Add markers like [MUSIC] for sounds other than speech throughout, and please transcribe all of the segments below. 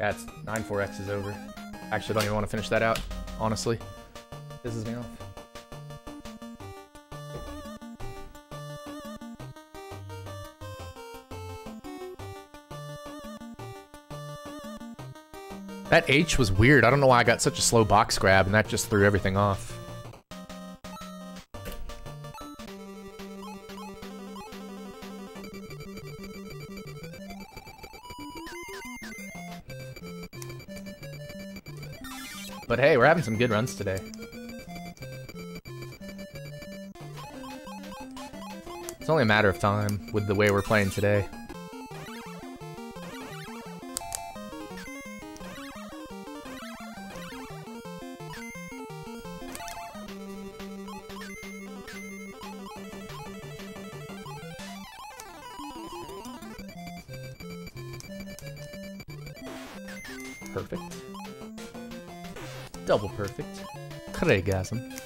It's 9-4X is over. Actually, don't even want to finish that out, honestly. Pisses me off. That H was weird. I don't know why I got such a slow box grab, and that just threw everything off. But hey, we're having some good runs today. It's only a matter of time with the way we're playing today. Perfect. Double perfect. Craigasm.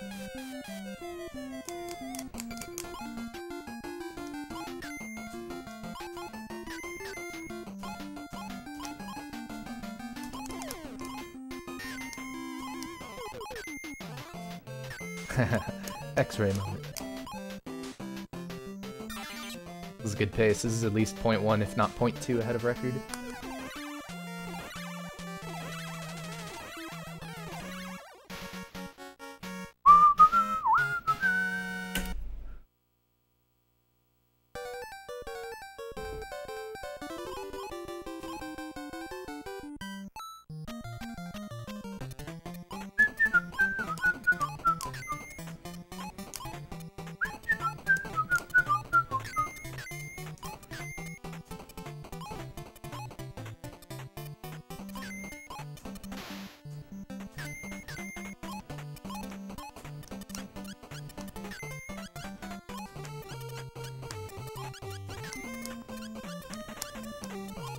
[LAUGHS] X-ray moment. This is a good pace. This is at least 0.1, if not 0.2 ahead of record.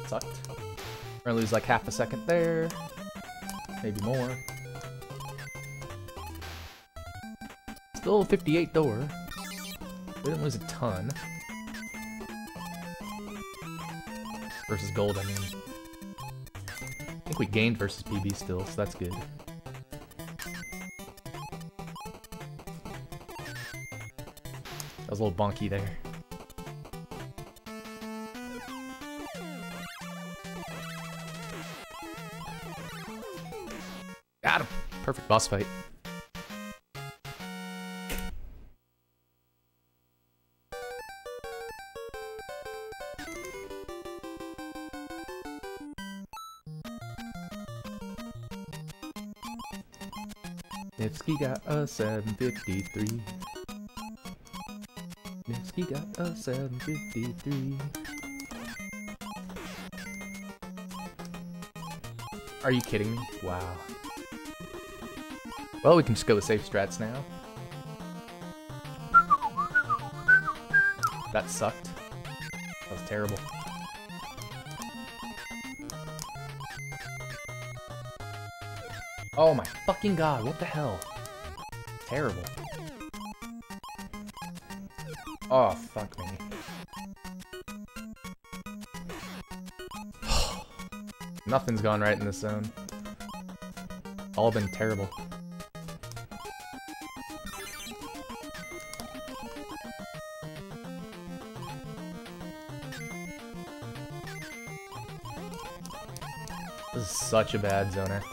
Sucked. We're gonna lose like half a second there. Maybe more. Still 58 door. We didn't lose a ton. Versus gold, I mean. I think we gained versus PB still, so that's good. That was a little bonky there. Perfect boss fight. Nipsky got a 753. Nipsky got a 753. Are you kidding me? Wow. Well, we can just go with safe strats now. That sucked. That was terrible. Oh my fucking god, what the hell? Terrible. Oh, fuck me. [SIGHS] Nothing's gone right in this zone. All been terrible. This is such a bad Zone X.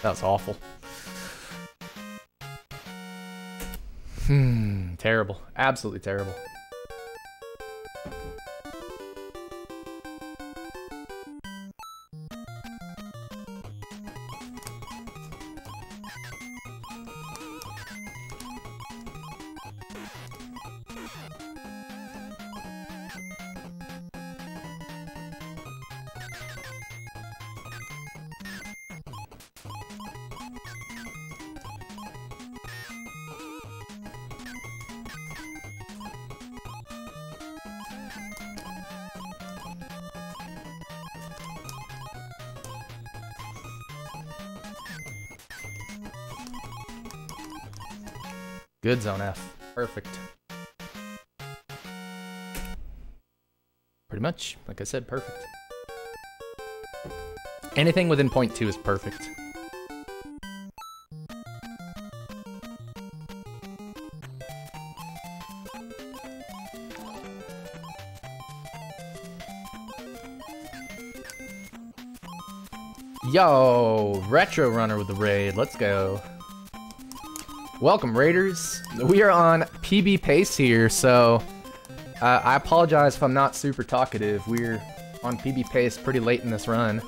That's awful. Hmm, terrible. Absolutely terrible. Good zone F. Perfect. Pretty much, like I said, perfect. Anything within point two is perfect. Yo, Retro Runner with the raid. Let's go. Welcome, Raiders. We are on PB pace here, so uh, I apologize if I'm not super talkative. We're on PB pace pretty late in this run.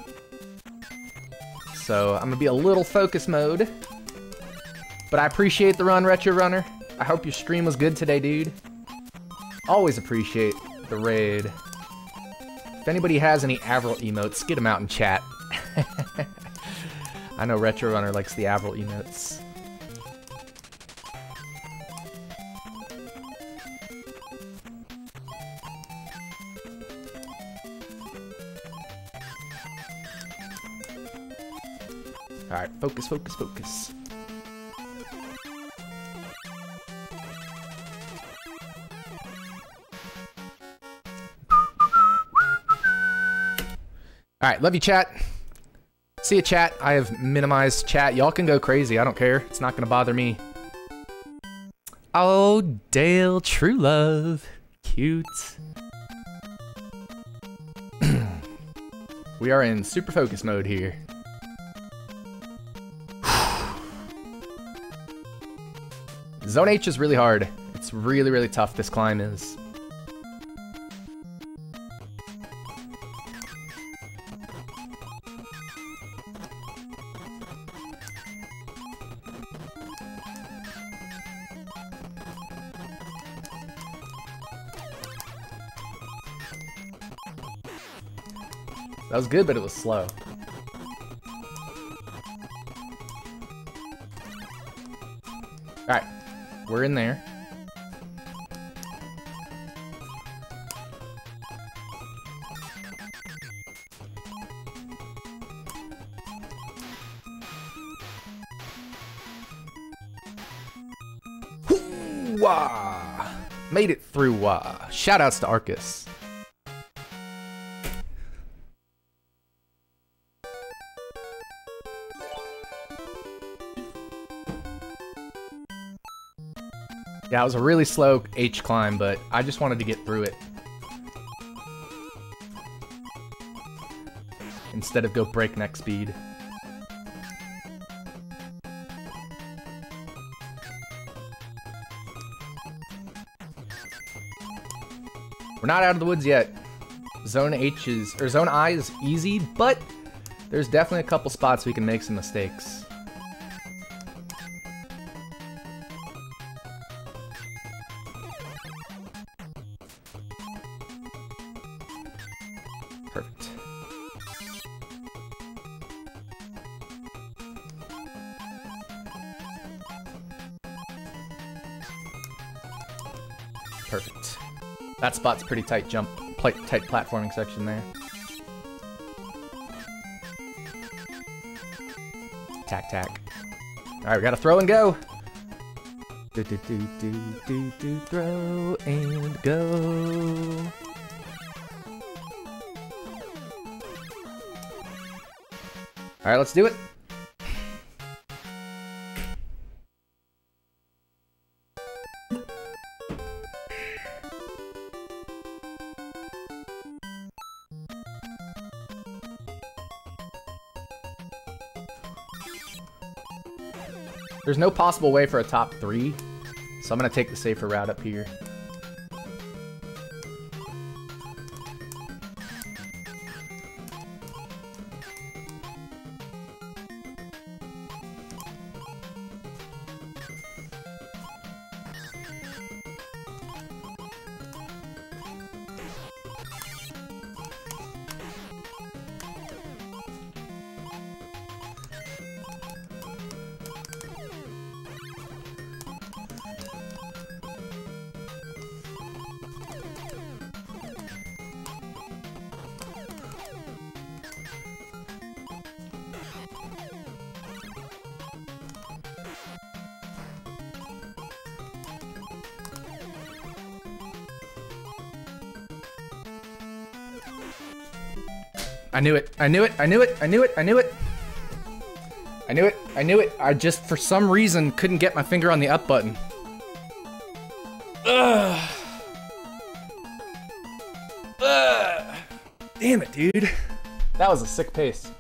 So I'm gonna be a little focus mode. But I appreciate the run, Retro Runner. I hope your stream was good today, dude. Always appreciate the raid. If anybody has any Avril emotes, get them out in chat. [LAUGHS] I know Retro Runner likes the Avril emotes. Alright, focus, focus, focus. Alright, love you, chat. See you, chat. I have minimized chat. Y'all can go crazy. I don't care. It's not gonna bother me. Oh, Dale, true love. Cute. [CLEARS THROAT] we are in super focus mode here. Zone H is really hard. It's really, really tough, this climb is. That was good, but it was slow. Alright, we're in there. Made it through Wah. Shoutouts to Arcus. It was a really slow H climb, but I just wanted to get through it. Instead of go breakneck speed. We're not out of the woods yet. Zone H is, or Zone I is easy, but there's definitely a couple spots we can make some mistakes. Perfect. That spot's pretty tight jump, pl tight platforming section there. Tack tack. Alright, we gotta throw and go. Do do do do do do throw and go. Alright, let's do it. There's no possible way for a top three, so I'm gonna take the safer route up here. I knew it. I knew it. I knew it. I knew it. I knew it. I knew it. I knew it. I just, for some reason, couldn't get my finger on the up button. Ugh. Ugh. Damn it, dude. That was a sick pace.